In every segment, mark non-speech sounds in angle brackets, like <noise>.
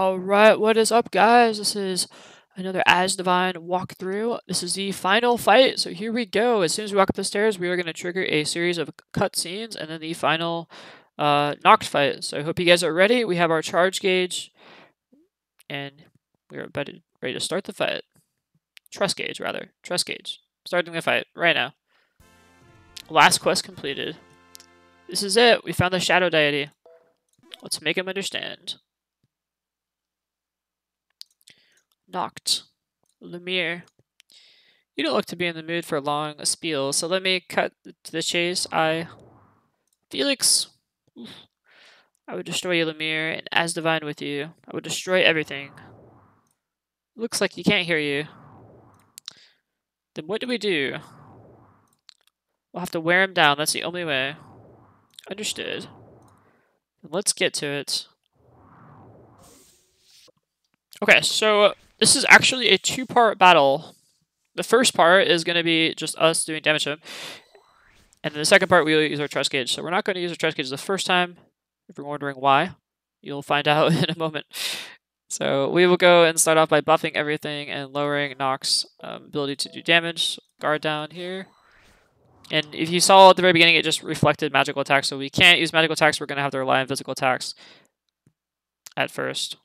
Alright, what is up guys? This is another Asdivine walkthrough. This is the final fight, so here we go. As soon as we walk up the stairs, we are going to trigger a series of cutscenes and then the final uh, Noct fight. So I hope you guys are ready. We have our charge gauge, and we are about ready to start the fight. Trust gauge, rather. Trust gauge. Starting the fight right now. Last quest completed. This is it. We found the Shadow Deity. Let's make him understand. Noct. Lumiere. You don't look to be in the mood for a long spiel, so let me cut to the chase. I... Felix. I would destroy you, Lumiere, and Asdivine with you. I would destroy everything. Looks like he can't hear you. Then what do we do? We'll have to wear him down. That's the only way. Understood. Let's get to it. Okay, so this is actually a two-part battle. The first part is going to be just us doing damage to him. And then the second part, we will use our trust gauge. So we're not going to use our trust gauge the first time. If you're wondering why, you'll find <laughs> out in a moment. So we will go and start off by buffing everything and lowering Noct's um, ability to do damage. Guard down here. And if you saw at the very beginning, it just reflected magical attacks. So we can't use magical attacks. We're going to have to rely on physical attacks at first.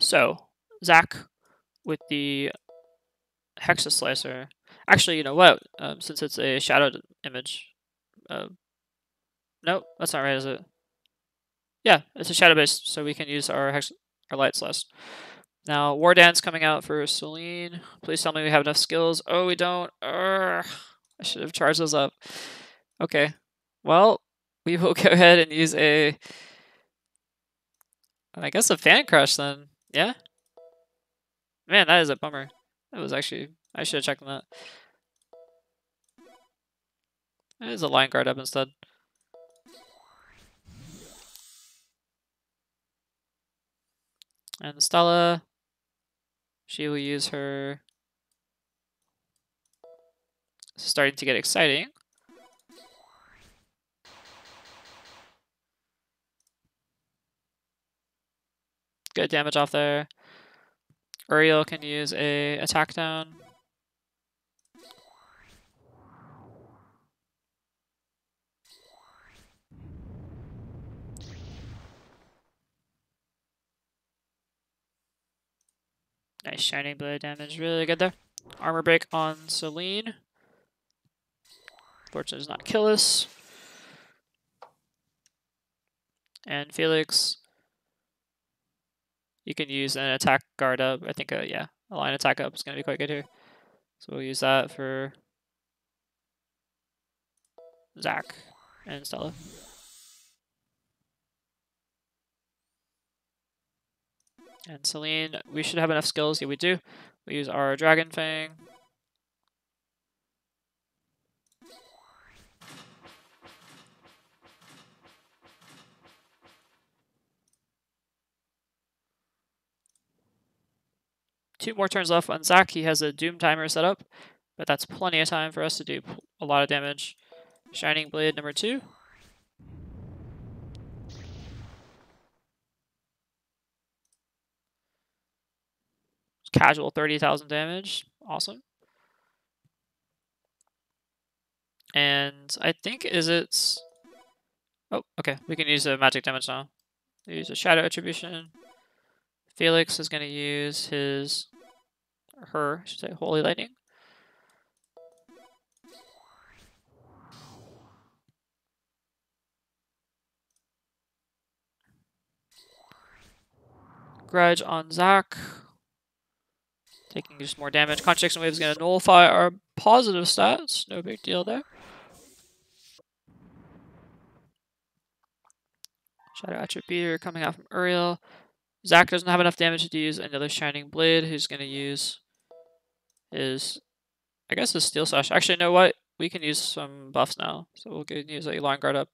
So Zac with the Hexa Slicer. Actually, you know what? Um, since it's a shadowed image. Uh, no, that's not right, is it? Yeah, it's a shadow base, so we can use our Hex our Light Celeste. Now, War Dance coming out for Celine. Please tell me we have enough skills. Oh, we don't. Urgh. I should have charged those up. Okay. Well, we will <laughs> go ahead and use a... I guess a Fan Crush then. Yeah? Man, that is a bummer. That was actually... I should have checked on that. Is a line guard up instead. And Stella, she will use her... starting to get exciting. Good damage off there. Uriel can use a attack down. Nice Shining Blade damage, really good there. Armor break on Celine. Fortune does not kill us. And Felix you can use an attack guard up. I think, uh, yeah, a line attack up is going to be quite good here. So we'll use that for Zach and Stella. And Celine, we should have enough skills. Yeah, we do. We use our Dragon Fang. Two more turns left on Zac. He has a Doom timer set up, but that's plenty of time for us to do a lot of damage. Shining Blade number two. Casual 30,000 damage. Awesome. And I think is it... Oh, okay. We can use a magic damage now. Use a shadow attribution. Felix is going to use his her, I should say, Holy Lightning. Grudge on Zac. Taking just more damage. Contradiction Wave is going to nullify our positive stats. No big deal there. Shadow Attribute coming out from Uriel. Zac doesn't have enough damage to use another Shining Blade. Who's going to use is, I guess, a steel sash. Actually, you know what? We can use some buffs now, so we'll get, use a line guard up.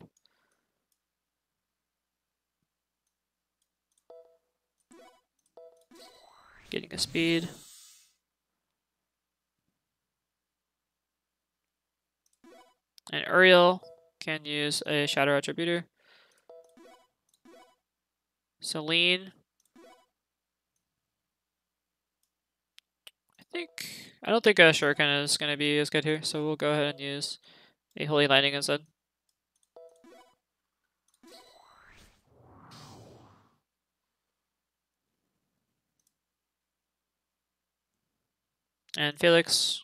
Getting a speed. And Uriel can use a Shadow Attributor. Celine. I think I don't think a shuriken is going to be as good here, so we'll go ahead and use a holy lightning instead. And Felix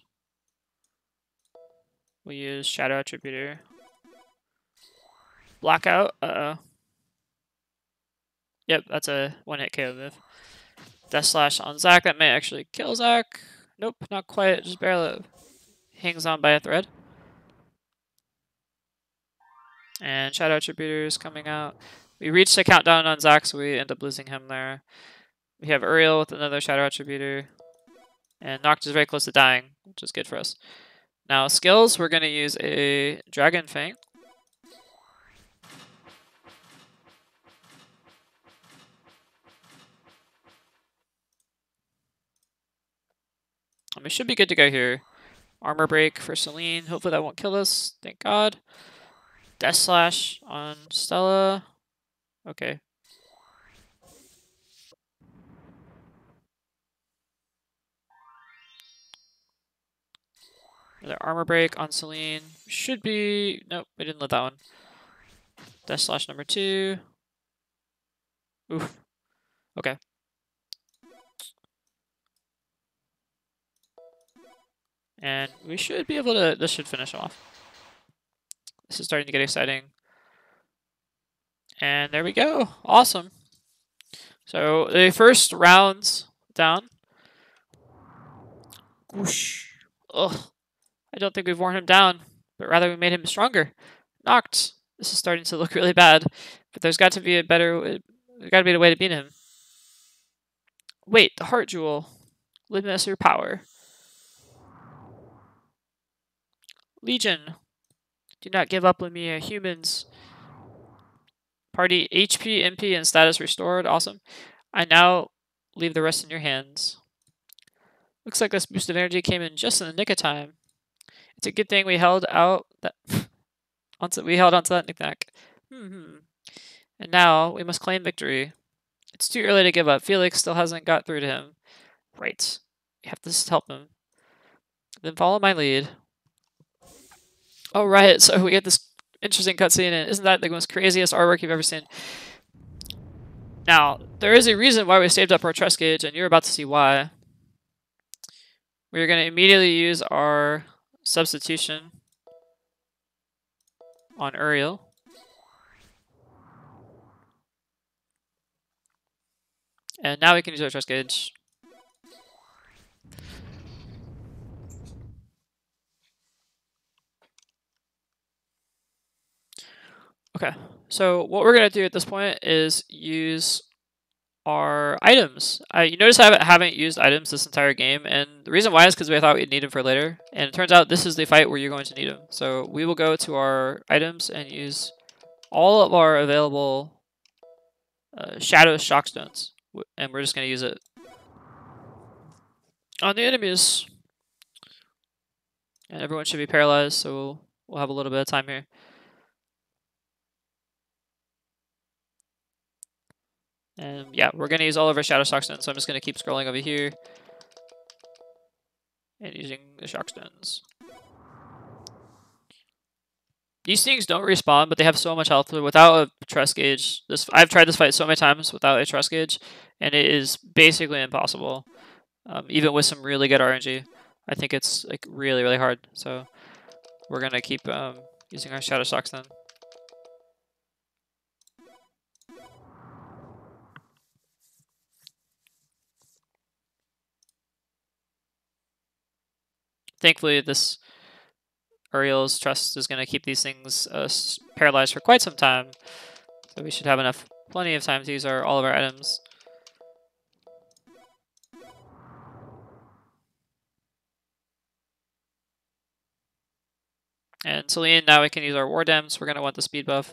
we use Shadow Attributor. Blackout, uh-oh. Yep, that's a one-hit KO move. Death Slash on Zac, that may actually kill Zac. Nope, not quite, just barely hangs on by a thread. And Shadow Attributor is coming out. We reached a countdown on Zac, so we end up losing him there. We have Uriel with another Shadow Attributor. And Noct is very close to dying, which is good for us. Now, skills, we're going to use a Dragon Fang. And we should be good to go here. Armor break for Celine. Hopefully that won't kill us. Thank God. Death Slash on Stella. Okay, Another armor break on Celine. Should be... Nope, we didn't let that one. Death slash number two. Oof. Okay. And we should be able to... This should finish off. This is starting to get exciting. And there we go. Awesome. So the first rounds down. Whoosh. Ugh. I don't think we've worn him down, but rather we made him stronger. Noct. This is starting to look really bad, but there's got to be a better. There's got to be a way to beat him. Wait, the heart jewel, limitless your power. Legion, do not give up, Lumiere. Humans. Party HP, MP, and status restored. Awesome. I now leave the rest in your hands. Looks like this boost of energy came in just in the nick of time. It's a good thing we held out that <laughs> onto we held onto that knickknack. Hmm. And now we must claim victory. It's too early to give up. Felix still hasn't got through to him. Right. We have to help him. Then follow my lead. Oh right, so we get this interesting cutscene, and isn't that the most craziest artwork you've ever seen? Now, there is a reason why we saved up our trust gauge, and you're about to see why. We're going to immediately use our substitution on Uriel. And now we can use our trust gauge. Okay, so what we're going to do at this point is use our items. Uh, you notice I haven't used items this entire game, and the reason why is because we thought we'd need them for later, and it turns out this is the fight where you're going to need them. So we will go to our items and use all of our available uh, Shadow Shock Stones, and we're just going to use it on the enemies. And everyone should be paralyzed, so we'll, we'll have a little bit of time here. And yeah, we're going to use all of our Shadow Shock Stones, so I'm just going to keep scrolling over here. And using the Shock Stones. These things don't respawn, but they have so much health. Without a trust gauge, this I've tried this fight so many times without a trust gauge, and it is basically impossible. Um, even with some really good RNG, I think it's like really, really hard. So we're gonna keep um, using our Shadow Shocks then. Thankfully, this Uriel's trust is going to keep these things uh, paralyzed for quite some time. So we should have enough, plenty of time to use our all of our items. And Celine, now we can use our War Dance. We're going to want the speed buff.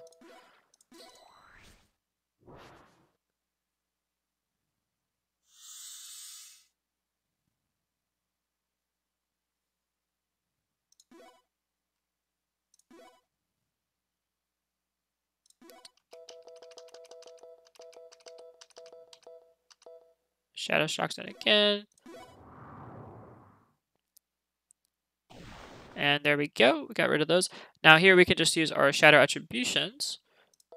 Shadow Shockstone again. And there we go. We got rid of those. Now here we can just use our shadow attributions,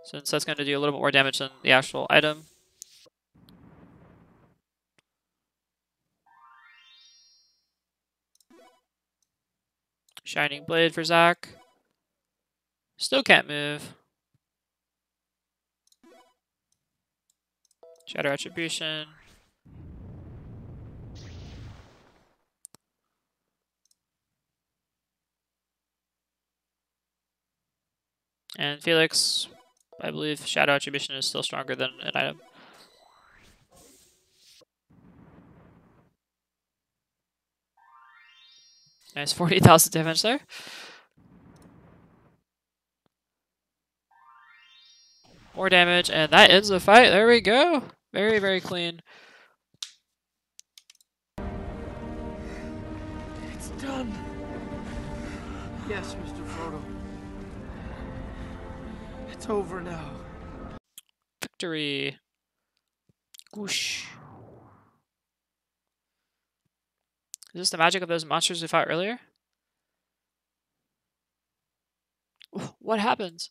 since that's going to do a little bit more damage than the actual item. Shining Blade for Zac. Still can't move. Shadow Attribution. And Felix, I believe Shadow Attribution is still stronger than an item. Nice <laughs> 40,000 damage there. More damage, and that ends the fight. There we go. Very, very clean. It's done. Yes, Mr. Frodo. It's over now. Victory. Whoosh. Is this the magic of those monsters we fought earlier? What happens?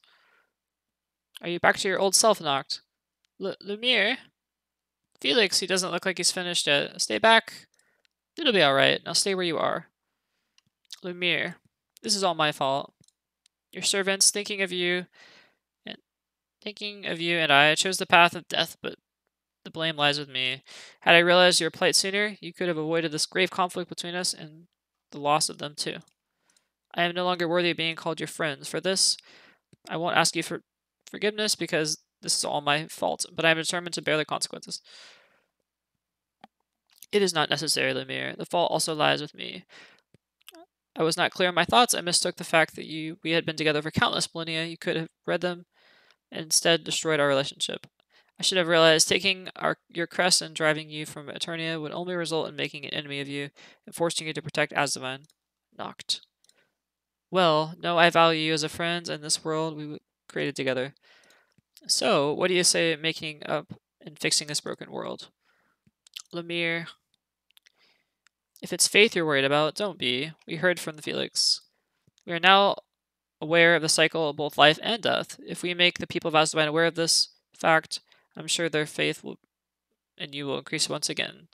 Are you back to your old self, Noct? L Lumiere? Felix, he doesn't look like he's finished yet. Stay back. It'll be alright. Now stay where you are. Lumiere, this is all my fault. Your servants, thinking of you, thinking of you and I, chose the path of death, but the blame lies with me. Had I realized your plight sooner, you could have avoided this grave conflict between us and the loss of them too. I am no longer worthy of being called your friends. For this, I won't ask you for forgiveness because this is all my fault, but I am determined to bear the consequences. It is not necessary, Lumiere. The fault also lies with me. I was not clear in my thoughts. I mistook the fact that you we had been together for countless millennia. You could have read them and instead destroyed our relationship. I should have realized taking our, your crest and driving you from Eternia would only result in making an enemy of you and forcing you to protect Asdivine. Noct. Well, no, I value you as a friend and this world we created together. So, what do you say making up and fixing this broken world? Lumiere. If it's faith you're worried about, don't be. We heard from the Felix. We are now aware of the cycle of both life and death. If we make the people of Asdivine aware of this fact, I'm sure their faith will and you will increase once again.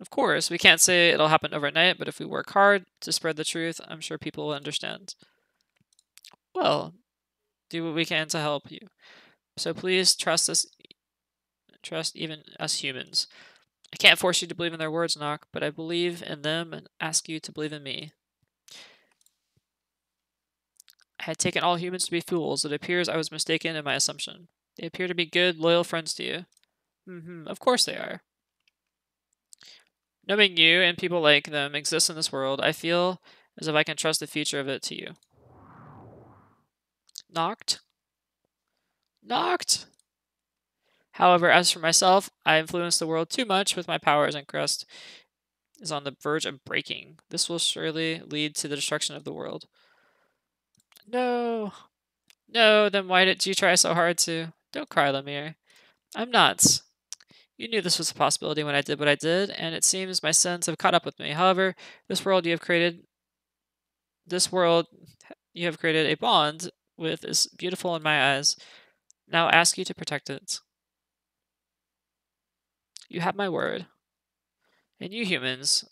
Of course, we can't say it'll happen overnight, but if we work hard to spread the truth, I'm sure people will understand. Well, do what we can to help you. So please trust us, trust even us humans. I can't force you to believe in their words, Noct, but I believe in them and ask you to believe in me. I had taken all humans to be fools. It appears I was mistaken in my assumption. They appear to be good, loyal friends to you. Mm-hmm, of course they are. Knowing you and people like them exist in this world, I feel as if I can trust the future of it to you. Noct? Noct! However, as for myself, I influence the world too much with my powers and crest is on the verge of breaking. This will surely lead to the destruction of the world. No. No, then why did you try so hard to? Don't cry, Lumiere. I'm not. You knew this was a possibility when I did what I did, and it seems my sins have caught up with me. However, this world you have created, this world you have created a bond with is beautiful in my eyes. Now I ask you to protect it. You have my word. And you humans,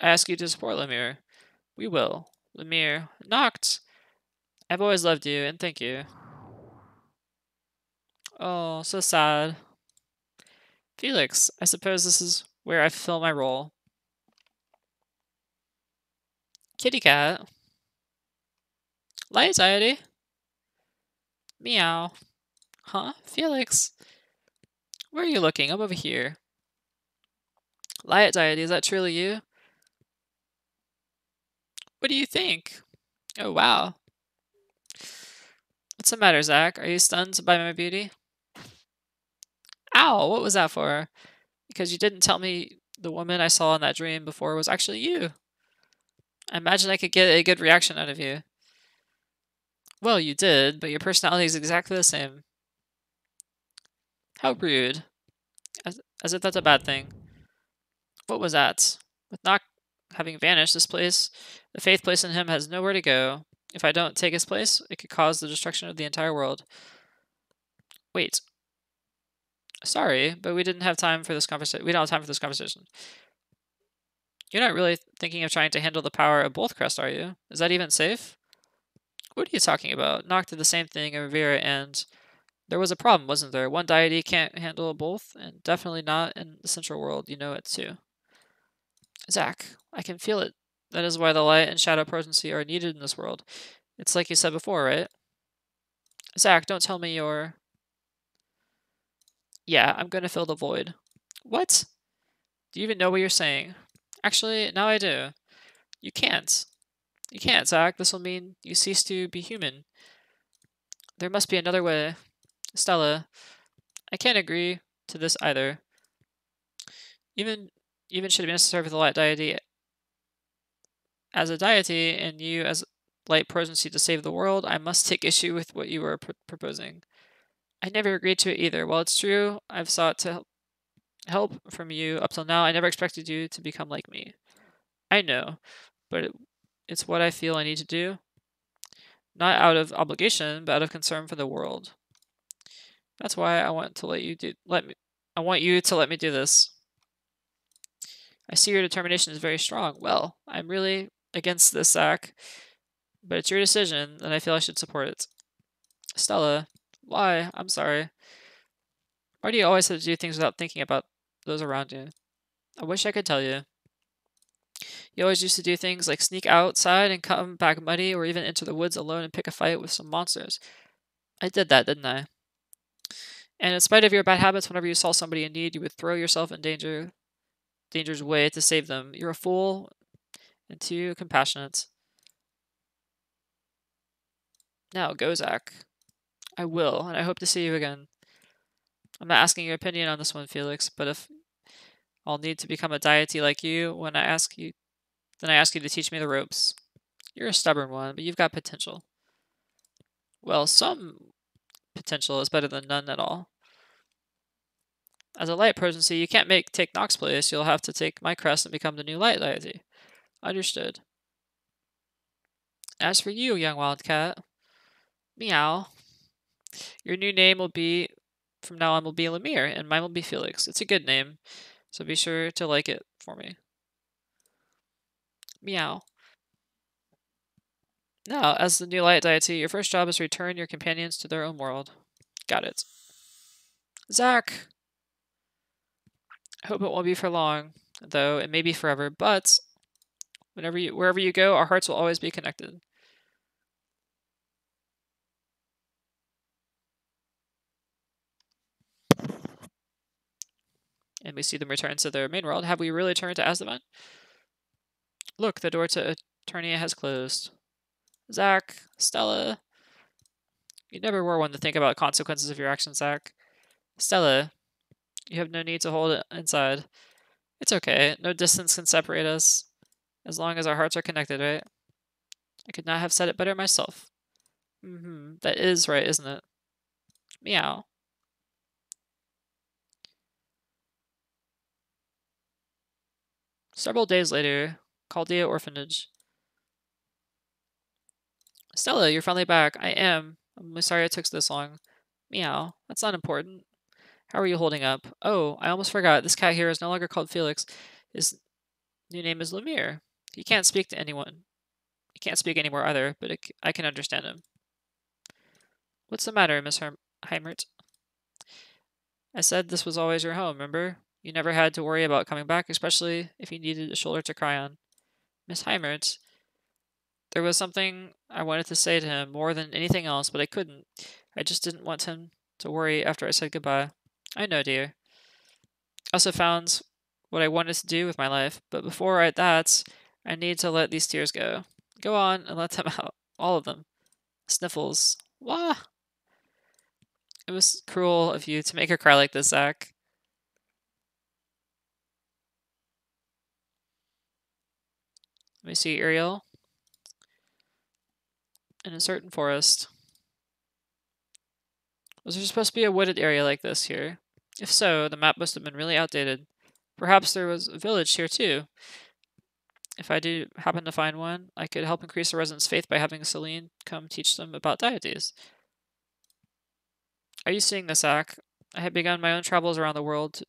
I ask you to support Lumiere. We will. Lumiere, Noct! I've always loved you, and thank you. Oh, so sad. Felix, I suppose this is where I fulfill my role. Kitty cat. Light anxiety. Meow. Huh? Felix? Where are you looking? I'm over here. Light anxiety, is that truly you? What do you think? Oh, wow. What's the matter, Zach? Are you stunned by my beauty? Ow, what was that for? Because you didn't tell me the woman I saw in that dream before was actually you. I imagine I could get a good reaction out of you. Well, you did, but your personality is exactly the same. How rude. As, as if that's a bad thing. What was that? With Noct having vanished, this place, the faith place in him, has nowhere to go. If I don't take his place, it could cause the destruction of the entire world. Wait. Sorry, but we didn't have time for this conversation. We don't have time for this conversation. You're not really thinking of trying to handle the power of both crests, are you? Is that even safe? What are you talking about? Noct did the same thing in Riviera, and there was a problem, wasn't there? One deity can't handle both, and definitely not in the central world. You know it too. Zack, I can feel it. That is why the light and shadow potency are needed in this world. It's like you said before, right? Zack, don't tell me you're... Yeah, I'm gonna fill the void. What? Do you even know what you're saying? Actually, now I do. You can't. You can't, Zack. This will mean you cease to be human. There must be another way. Stella, I can't agree to this either. Even even should it be necessary for the light deity as a deity and you as light potency to save the world, I must take issue with what you are pr proposing. I never agreed to it either. While it's true, I've sought to help from you up till now. I never expected you to become like me. I know, but it, it's what I feel I need to do. Not out of obligation, but out of concern for the world. That's why I want to let you do let me I want you to let me do this. I see your determination is very strong. Well, I'm really against this, Zack, but it's your decision, and I feel I should support it. Stella, why? I'm sorry. Why do you always have to do things without thinking about those around you? I wish I could tell you. You always used to do things like sneak outside and come back muddy, or even into the woods alone and pick a fight with some monsters. I did that, didn't I? And in spite of your bad habits, whenever you saw somebody in need, you would throw yourself in danger danger's way to save them. You're a fool and too compassionate. Now, go, Zack. I will, and I hope to see you again. I'm not asking your opinion on this one, Felix, but if I'll need to become a deity like you when I ask you, then I ask you to teach me the ropes. You're a stubborn one, but you've got potential. Well, some potential is better than none at all. As a light potency, you can't make take Noct's place. You'll have to take my crest and become the new light deity. Understood. As for you, young wildcat, meow. Your new name will be, from now on, will be Lumiere, and mine will be Felix. It's a good name, so be sure to like it for me. Meow. Now, as the new light deity, your first job is to return your companions to their own world. Got it. Zack! I hope it won't be for long, though it may be forever, but whenever you wherever you go, our hearts will always be connected. And we see them return to their main world. Have we really turned to Asdivine? Look, the door to Eternia has closed. Zack, Stella. You never were one to think about consequences of your actions, Zack. Stella, you have no need to hold it inside. It's okay. No distance can separate us. As long as our hearts are connected, right? I could not have said it better myself. Mm-hmm. That is right, isn't it? Meow. Several days later, Chaldea Orphanage. Stella, you're finally back. I am. I'm sorry it took this long. Meow. That's not important. How are you holding up? Oh, I almost forgot. This cat here is no longer called Felix. His new name is Lumiere. He can't speak to anyone. He can't speak anymore either, but it, I can understand him. What's the matter, Miss Heimert? I said this was always your home, remember? You never had to worry about coming back, especially if you needed a shoulder to cry on. Miss Heimert, there was something I wanted to say to him more than anything else, but I couldn't. I just didn't want him to worry after I said goodbye. I know, dear. I also found what I wanted to do with my life, but before I, that, I need to let these tears go. Go on and let them <laughs> out. All of them. Sniffles. Wah! It was cruel of you to make her cry like this, Zach. Let me see Ariel. In a certain forest. Was there supposed to be a wooded area like this here? If so, the map must have been really outdated. Perhaps there was a village here too. If I do happen to find one, I could help increase the residents' faith by having Celine come teach them about deities. Are you seeing this, Zach? I have begun my own travels around the world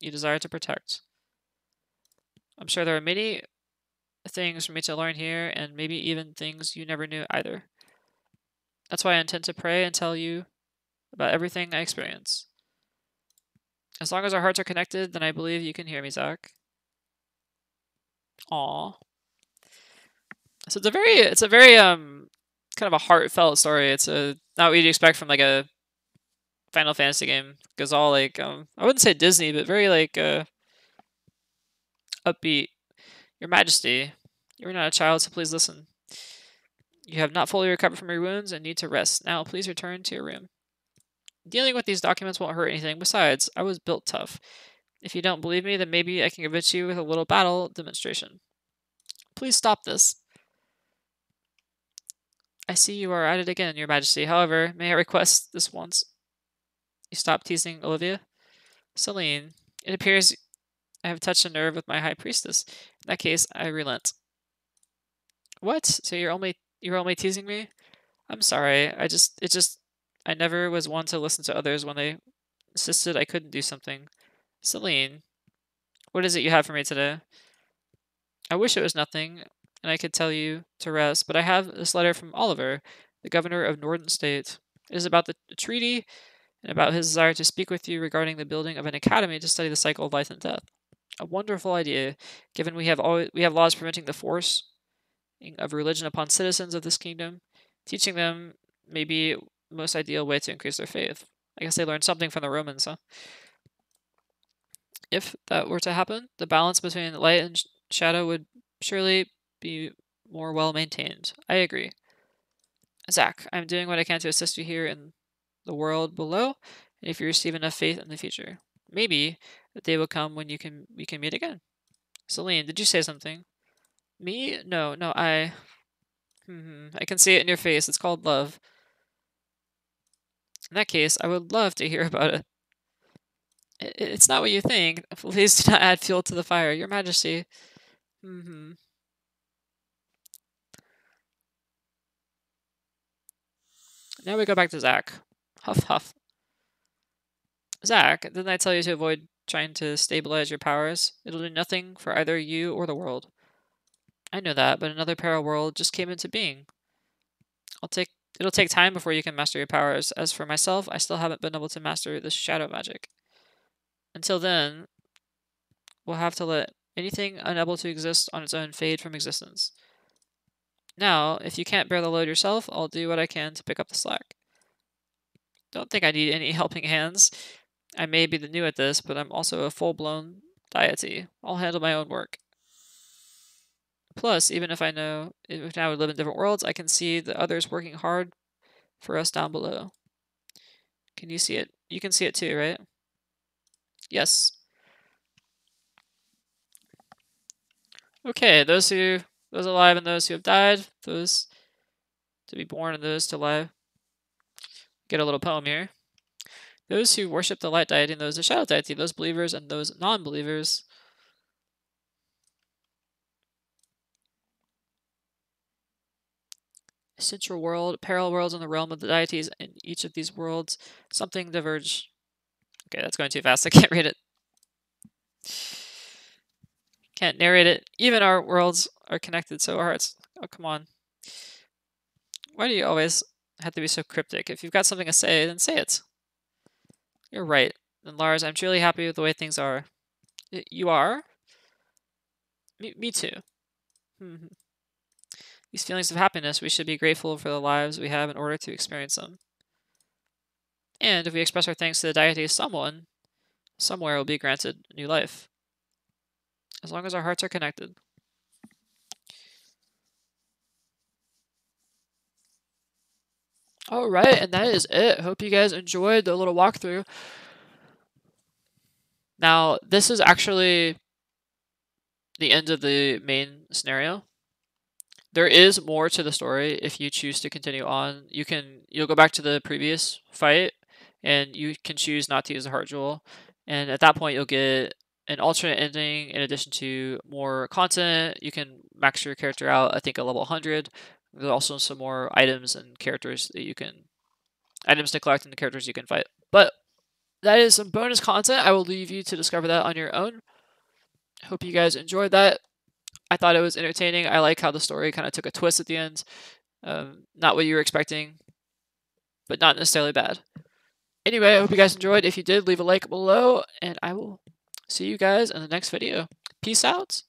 you desire to protect. I'm sure there are many things for me to learn here, and maybe even things you never knew either. That's why I intend to pray and tell you about everything I experience. As long as our hearts are connected, then I believe you can hear me, Zach. Aw. So it's a very, it's a very, um, kind of a heartfelt story. It's a not what you'd expect from like a Final Fantasy game. Goes all like, um, I wouldn't say Disney, but very like, uh, upbeat. Your Majesty, you are not a child, so please listen. You have not fully recovered from your wounds and need to rest. Now, please return to your room. Dealing with these documents won't hurt anything. Besides, I was built tough. If you don't believe me, then maybe I can convince you with a little battle demonstration. Please stop this. I see you are at it again, Your Majesty. However, may I request this once? You stop teasing Olivia? Celine, it appears I have touched a nerve with my High Priestess. In that case, I relent. What? So you're only you're only teasing me? I'm sorry. I just it just I never was one to listen to others when they insisted I couldn't do something. Celine, what is it you have for me today? I wish it was nothing, and I could tell you to rest, but I have this letter from Oliver, the governor of Norden State. It is about the treaty and about his desire to speak with you regarding the building of an academy to study the cycle of life and death. A wonderful idea, given we have always, we have laws preventing the force of religion upon citizens of this kingdom. Teaching them may be the most ideal way to increase their faith. I guess they learned something from the Romans, huh? If that were to happen, the balance between light and shadow would surely be more well maintained. I agree. Zach, I'm doing what I can to assist you here in the world below, and if you receive enough faith in the future. Maybe the day will come when you can we can meet again. Celine, did you say something? Me? No, no, I. Hmm, I can see it in your face. It's called love. In that case, I would love to hear <laughs> about it. It's not what you think. Please do not add fuel to the fire, Your Majesty. hmm. Now we go back to Zach. Huff huff. Zach, didn't I tell you to avoid trying to stabilize your powers? It'll do nothing for either you or the world. I know that, but another parallel world just came into being. I'll take it'll take time before you can master your powers. As for myself, I still haven't been able to master this shadow magic. Until then, we'll have to let anything unable to exist on its own fade from existence. Now, if you can't bear the load yourself, I'll do what I can to pick up the slack. Don't think I need any <laughs> helping hands. I may be the new at this, but I'm also a full-blown deity. I'll handle my own work. Plus, even if I know if now we live in different worlds, I can see the others working hard for us down below. Can you see it? You can see it too, right? Yes. Okay, those who those alive and those who have died, those to be born and those to live. Get a little poem here. Those who worship the light deity and those the shadow deity, those believers and those non-believers central world, parallel worlds in the realm of the deities, in each of these worlds, something diverge. Okay, that's going too fast. I can't read it. Can't narrate it. Even our worlds are connected, so our hearts. Oh, come on. Why do you always have to be so cryptic? If you've got something to say, then say it. You're right. Then, Lars, I'm truly happy with the way things are. You are? Me, me too. Mm-hmm. These feelings of happiness, we should be grateful for the lives we have in order to experience them. And if we express our thanks to the deity someone, somewhere will be granted new life. As long as our hearts are connected. Alright, and that is it. Hope you guys enjoyed the little walkthrough. Now, this is actually the end of the main scenario there is more to the story if you choose to continue on. You can you'll go back to the previous fight and you can choose not to use the heart jewel. And at that point you'll get an alternate ending in addition to more content. You can max your character out, I think, at level 100. There's also some more items and characters that you can, items to collect and the characters you can fight. But that is some bonus content. I will leave you to discover that on your own. Hope you guys enjoyed that. I thought it was entertaining. I like how the story kind of took a twist at the end. Um, not what you were expecting, but not necessarily bad. Anyway, I hope you guys enjoyed. If you did, leave a like below, and I will see you guys in the next video. Peace out.